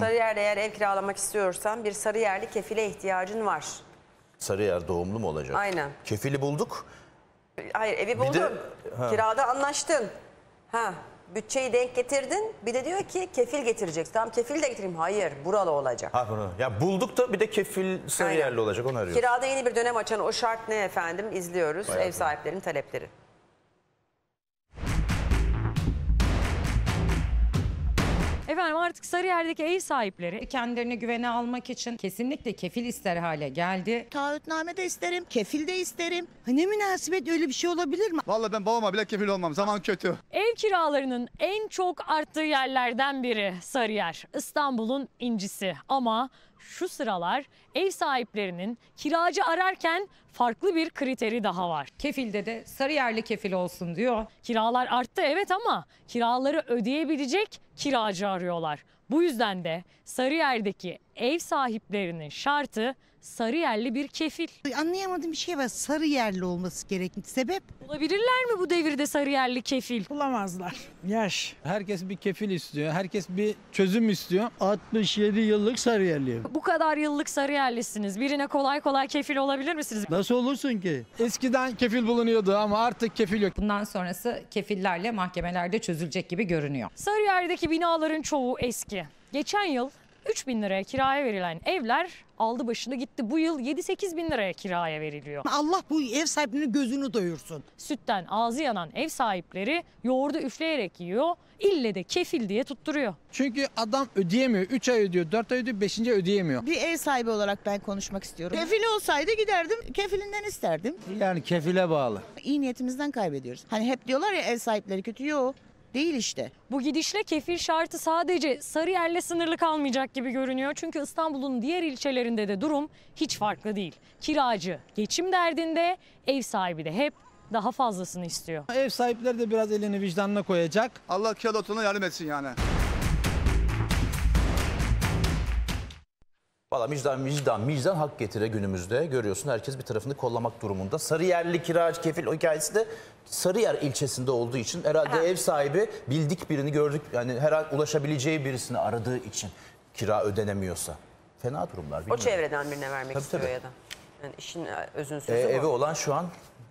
Sarıyer'de eğer ev kiralamak istiyorsan bir Sarıyerli kefile ihtiyacın var. Sarıyer doğumlu mu olacak? Aynen. Kefili bulduk. Hayır evi buldun. de- ha. Kirada anlaştın. Ha, bütçeyi denk getirdin. Bir de diyor ki kefil getireceksin. Tamam kefil de getireyim. Hayır buralı olacak. Ha bunu. Ya bulduk da bir de kefil Sarıyerli Aynen. olacak onu arıyoruz. Kirada yeni bir dönem açan o şart ne efendim? İzliyoruz. Ev sahiplerinin talepleri. Efendim artık Sarıyer'deki ev sahipleri kendilerine güvene almak için kesinlikle kefil ister hale geldi. Taahhütname de isterim, kefil de isterim. Ha, Ne münasebet öyle bir şey olabilir mi? Vallahi ben babama bile kefil olmam. Zaman kötü. ev kiralarının en çok arttığı yerlerden biri Sarıyer. İstanbul'un incisi ama şu sıralar ev sahiplerinin kiracı ararken farklı bir kriteri daha var. Kefilde de sarı yerli kefil olsun diyor. Kiralar arttı evet ama kiraları ödeyebilecek kiracı arıyorlar. Bu yüzden de Sarıyer'deki ev sahiplerinin şartı Sarıyerli bir kefil. Anlayamadığım bir şey var. Sarı yerli olması gerekli. Sebep? Bulabilirler mi bu devirde Sarıyerli kefil? bulamazlar. Yaş. Herkes bir kefil istiyor. Herkes bir çözüm istiyor. 67 yıllık Sarıyerliyim. Bu kadar yıllık Sarıyerlisiniz. Birine kolay kolay kefil olabilir misiniz? Nasıl olursun ki? Eskiden kefil bulunuyordu ama artık kefil yok. Bundan sonrası kefillerle mahkemelerde çözülecek gibi görünüyor. Sarıyer'deki binaların çoğu eski. Geçen yıl 3 bin liraya kiraya verilen evler aldı başını gitti. Bu yıl 7-8 bin liraya kiraya veriliyor. Allah bu ev sahibinin gözünü doyursun. Sütten ağzı yanan ev sahipleri yoğurdu üfleyerek yiyor. İlle de kefil diye tutturuyor. Çünkü adam ödeyemiyor. 3 ay ödüyor, 4 ay ödüyor, 5. ödeyemiyor. Bir ev sahibi olarak ben konuşmak istiyorum. Kefili olsaydı giderdim, kefilinden isterdim. Yani kefile bağlı. İyi niyetimizden kaybediyoruz. Hani hep diyorlar ya ev sahipleri kötü. Yok, değil işte. Bu gidişle kefil şartı sadece Sarıyer'le sınırlı kalmayacak gibi görünüyor. Çünkü İstanbul'un diğer ilçelerinde de durum hiç farklı değil. Kiracı geçim derdinde, ev sahibi de hep daha fazlasını istiyor. Ev sahipleri de biraz elini vicdanına koyacak. Allah kiralotuna yardım etsin yani. Valla vicdan vicdan vicdan hak getire günümüzde. Görüyorsun herkes bir tarafını kollamak durumunda. Sarıyerli kiracı kefil o hikayesi de Sarıyer ilçesinde olduğu için herhalde ev sahibi bildik birini gördük. Yani her an ulaşabileceği birisini aradığı için kira ödenemiyorsa. Fena durumlar. O bilmiyorum. çevreden birine vermek Tabii, istiyor tabii. ya da. Yani işin e, özün E, sözü bu. evi olan şu an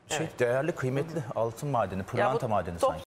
şey Evet. değerli kıymetli altın madeni, pırlanta madeni sanki.